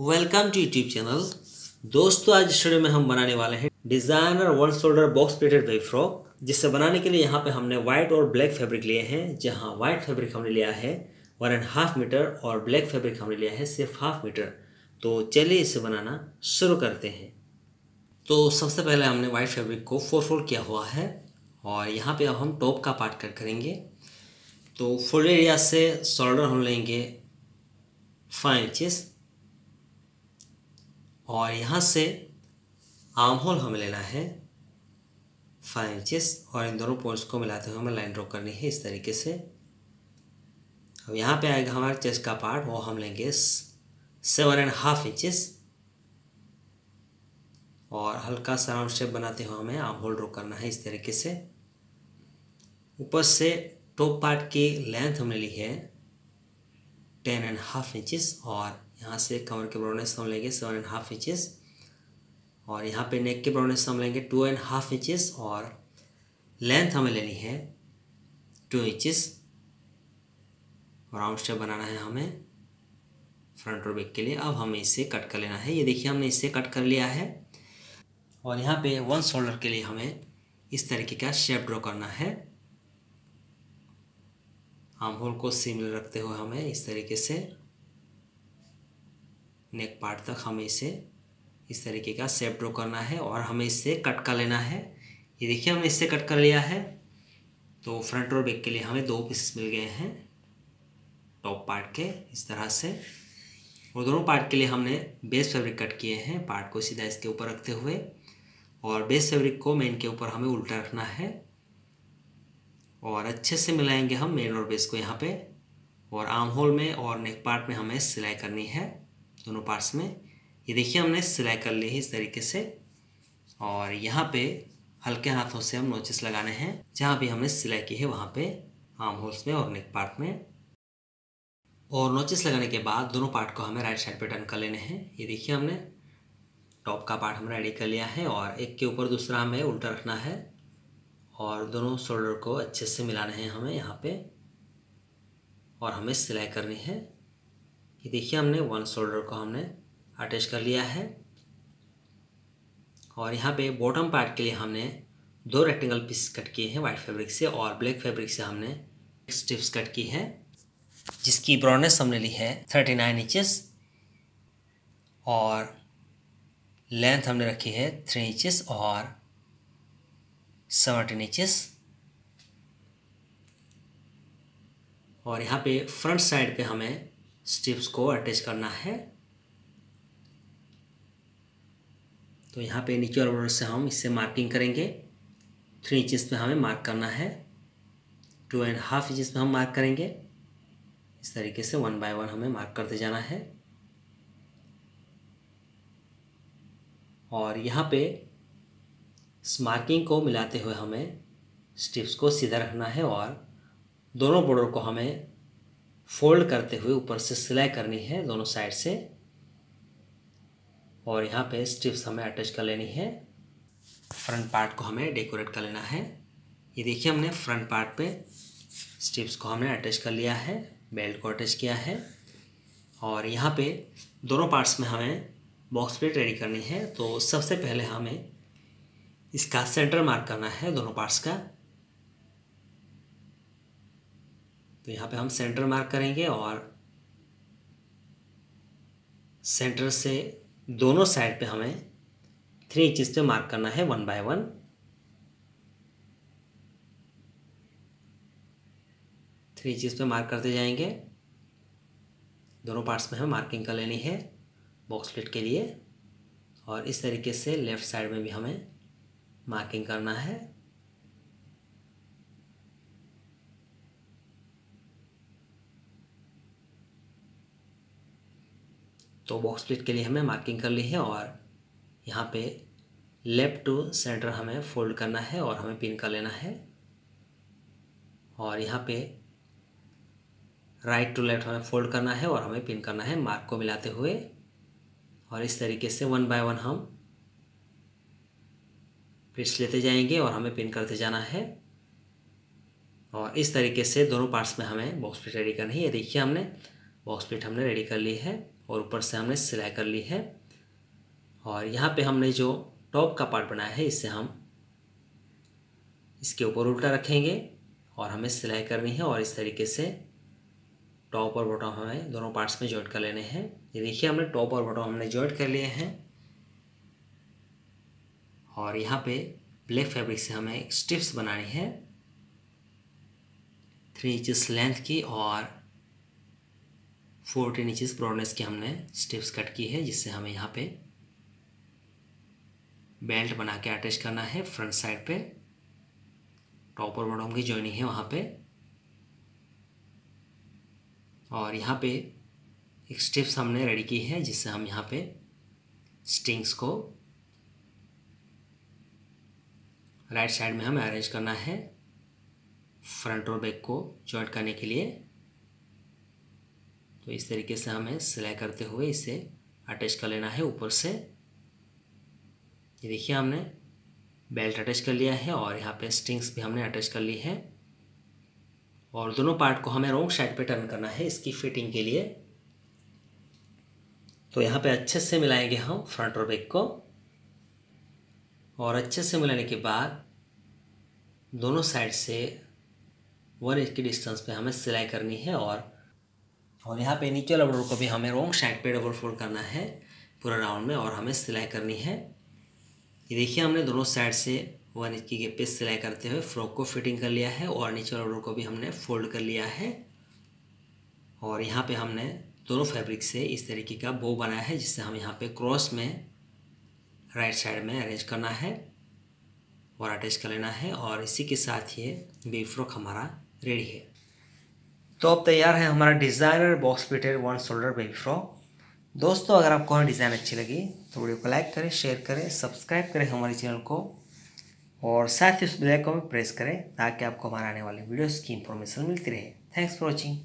Welcome to YouTube channel दोस्तों, आज इस वीडियो में हम बनाने वाले हैं designer one shoulder box pleated web frock जिसे बनाने के लिए यहाँ पे हमने वाइट और ब्लैक फैब्रिक लिए हैं, जहाँ वाइट फैब्रिक हमने लिया है वन एंड हाफ़ मीटर और ब्लैक फैब्रिक हमने लिया है सिर्फ़ हाफ़ मीटर तो चलिए इसे बनाना शुरू करते हैं। तो सबसे पहले हमने वाइट फैब्रिक को फोर फोल्ड किया हुआ है और यहाँ पे अब हम टॉप का पार्ट कट करेंगे। तो फुल एरिया से शोल्डर हम लेंगे फाइव इंचेस और यहाँ से आर्म होल हमें लेना है फाइव इंचेस और इन दोनों पॉइंट्स को मिलाते हुए हमें लाइन ड्रॉ करनी है इस तरीके से। अब यहाँ पे आएगा हमारा चेस्ट का पार्ट वो हम लेंगे सेवन एंड हाफ़ इंचेस और हल्का सा राउंड शेप बनाते हुए हमें आर्म होल ड्रॉ करना है इस तरीके से। ऊपर से टॉप पार्ट की लेंथ हमने ली है टेन एंड हाफ़ इंचेस और यहाँ से कमर के ब्राउनेस हम लेंगे सेवन एंड हाफ़ इंचेस और यहाँ पे नेक के ब्राउनेस हम लेंगे टू एंड हाफ़ इंचेस और लेंथ हमें लेनी है टू इंचेस राउंड शेप बनाना है हमें फ्रंट और बैक के लिए। अब हमें इसे कट कर लेना है। ये देखिए, हमने इसे कट कर लिया है और यहाँ पे वन शोल्डर के लिए हमें इस तरीके का शेप ड्रॉ करना है। आम होल को सिमिलर रखते हुए हमें इस तरीके से नेक पार्ट तक हमें इसे इस तरीके का शेप ड्रॉ करना है और हमें इससे कट कर लेना है। ये देखिए, हमने इससे कट कर लिया है। तो फ्रंट और बैक के लिए हमें दो पीसेस मिल गए हैं टॉप पार्ट के इस तरह से। और दोनों पार्ट के लिए हमने बेस फैब्रिक कट किए हैं। पार्ट को सीधा इसके ऊपर रखते हुए और बेस फैब्रिक को मेन के ऊपर हमें उल्टा रखना है। और अच्छे से मिलाएँगे हम मेन और बेस को यहाँ पे। और आर्म होल में और नेक पार्ट में हमें सिलाई करनी है। दोनों पार्ट्स में। ये देखिए हमने सिलाई कर ली है इस तरीके से। और यहाँ पे हल्के हाथों से हम नोचेस लगाने हैं, जहाँ भी हमने सिलाई की है वहाँ पे आर्म होल्स में और नेक पार्ट में। और नोचेस लगाने के बाद दोनों पार्ट को हमें राइट साइड पे टर्न कर लेने हैं। ये देखिए हमने टॉप का पार्ट हमने रेडी कर लिया है और एक के ऊपर दूसरा हमें उल्टा रखना है। और दोनों शोल्डर को अच्छे से मिलाने हैं हमें यहाँ पे। और हमें सिलाई करनी है। ये देखिए हमने वन शोल्डर को हमने अटैच कर लिया है। और यहाँ पे बॉटम पार्ट के लिए हमने दो रेक्टेंगल पीस कट किए हैं वाइट फैब्रिक से और ब्लैक फैब्रिक से हमने स्ट्रिप्स कट की है, जिसकी ब्रॉडनेस हमने ली है थर्टी नाइन इंचेस और लेंथ हमने रखी है थ्री इंचेस और सेवनटीन इंचेस और यहाँ पे फ्रंट साइड पे हमें स्ट्रिप्स को अटैच करना है। तो यहाँ पे नीचे और से हम इससे मार्किंग करेंगे। थ्री इंचेस पे हमें मार्क करना है। टू एंड हाफ़ इंचेस पे हम मार्क करेंगे। इस तरीके से वन बाय वन हमें मार्क करते जाना है। और यहाँ पे इस मार्किंग को मिलाते हुए हमें स्ट्रिप्स को सीधा रखना है और दोनों बॉर्डर को हमें फोल्ड करते हुए ऊपर से सिलाई करनी है दोनों साइड से। और यहाँ पे स्ट्रिप्स हमें अटैच कर लेनी है। फ्रंट पार्ट को हमें डेकोरेट कर लेना है। ये देखिए हमने फ्रंट पार्ट पे स्ट्रिप्स को हमने अटैच कर लिया है, बेल्ट को अटैच किया है। और यहाँ पे दोनों पार्ट्स में हमें बॉक्स प्लेट रेडी करनी है। तो सबसे पहले हमें इसका सेंटर मार्क करना है दोनों पार्ट्स का। तो यहाँ पे हम सेंटर मार्क करेंगे और सेंटर से दोनों साइड पे हमें थ्री इंचज पे मार्क करना है one by one three inches पे मार्क करते जाएँगे। दोनों पार्ट्स में हमें मार्किंग कर लेनी है बॉक्स प्लेट के लिए और इस तरीके से लेफ़्ट साइड में भी हमें मार्किंग करना है। तो बॉक्स प्लेट के लिए हमें मार्किंग कर ली है और यहाँ पे लेफ़्ट टू सेंटर हमें फोल्ड करना है और हमें पिन कर लेना है। और यहाँ पे राइट टू लेफ़्ट हमें फोल्ड करना है और हमें पिन करना है मार्क को मिलाते हुए। और इस तरीके से वन बाय वन हम पिट्स लेते जाएँगे और हमें पिन करते जाना है। और इस तरीके से दोनों पार्ट्स में हमें बॉक्स प्लेट रेडी करनी है। ये देखिए हमने बॉक्स प्लेट हमने रेडी कर ली है। और ऊपर से हमने सिलाई कर ली है। और यहाँ पे हमने जो टॉप का पार्ट बनाया है इससे हम इसके ऊपर उल्टा रखेंगे और हमें सिलाई करनी है और इस तरीके से टॉप और बॉटम हमें दोनों पार्ट्स में जॉइंट कर लेने हैं। ये देखिए, हमने टॉप और बॉटम हमने जॉइंट कर लिए हैं। और यहाँ पे ब्लैक फैब्रिक से हमें स्टिप्स बनानी है, थ्री इंचज़ लेंथ की और फोर्टीन इंचज़ ब्रॉडनेस की हमने स्टिप्स कट की है, जिससे हमें यहाँ पे बेल्ट बना के अटैच करना है। फ्रंट साइड पे टॉप और बॉटम की जॉइनिंग है वहाँ पे। और यहाँ पे एक स्टिप्स हमने रेडी की है, जिससे हम यहाँ पे स्टिंग्स को राइट साइड में हमें अरेंज करना है। फ्रंट और बैक को जॉइंट करने के लिए। तो इस तरीके से हमें सिलाई करते हुए इसे अटैच कर लेना है ऊपर से। ये देखिए हमने बेल्ट अटैच कर लिया है और यहाँ पे स्ट्रिंग्स भी हमने अटैच कर ली है। और दोनों पार्ट को हमें रॉन्ग साइड पे टर्न करना है इसकी फिटिंग के लिए। तो यहाँ पे अच्छे से मिलाएँगे हम फ्रंट और बैक को। और अच्छे से मिलाने के बाद दोनों साइड से वन इंच की डिस्टेंस पे हमें सिलाई करनी है और और यहाँ पे नीचे वाला बॉर्डर को भी हमें रॉन्ग साइड पे डबल फोल्ड करना है पूरा राउंड में और हमें सिलाई करनी है। ये देखिए हमने दोनों साइड से वन इंच की गेप पे सिलाई करते हुए फ्रॉक को फिटिंग कर लिया है और नीचे वाला बॉर्डर को भी हमने फोल्ड कर लिया है। और यहाँ पे हमने दोनों फैब्रिक से इस तरीके का बो बनाया है जिससे हम यहाँ पे क्रॉस में राइट साइड में अरेंज करना है और अटैच कर लेना है और इसी के साथ ये बेबी फ्रॉक हमारा रेडी है। तो अब तैयार है हमारा डिज़ाइनर बॉक्स पीटर वन शोल्डर बेबी फ्रॉक दोस्तों, अगर आपको हमारी डिज़ाइन अच्छी लगी तो वीडियो को लाइक करें शेयर करें सब्सक्राइब करें हमारे चैनल को। और साथ ही उस बेल को भी प्रेस करें, ताकि आपको हमारे आने वाले वीडियोस की इन्फॉर्मेशन मिलती रहे। Thanks for watching